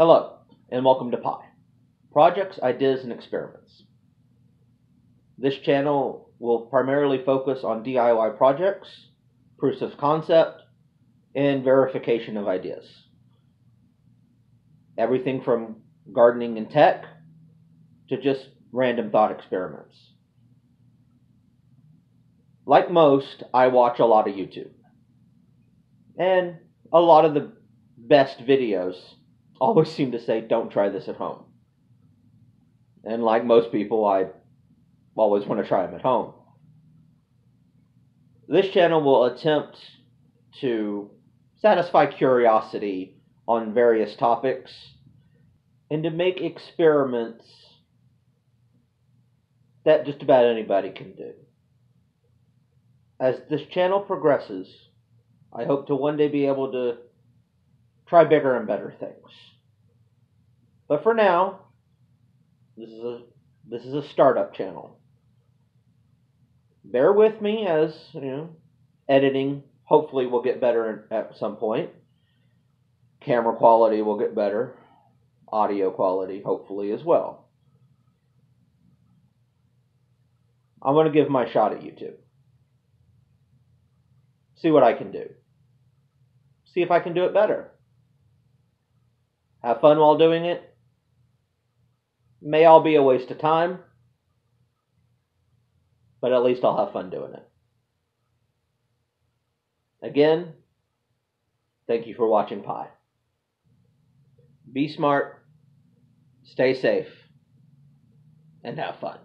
Hello, and welcome to P.I.E. Projects, Ideas, and Experiments. This channel will primarily focus on DIY projects, proofs of concept, and verification of ideas. Everything from gardening and tech to just random thought experiments. Like most, I watch a lot of YouTube. And a lot of the best videos always seem to say, don't try this at home. And like most people, I always want to try them at home. This channel will attempt to satisfy curiosity on various topics and to make experiments that just about anybody can do. As this channel progresses, I hope to one day be able to try bigger and better things. But for now, this is a this is a startup channel. Bear with me as, you know, editing hopefully will get better at some point. Camera quality will get better. Audio quality hopefully as well. I'm going to give my shot at YouTube. See what I can do. See if I can do it better. Have fun while doing it. May all be a waste of time, but at least I'll have fun doing it. Again, thank you for watching Pi. Be smart, stay safe, and have fun.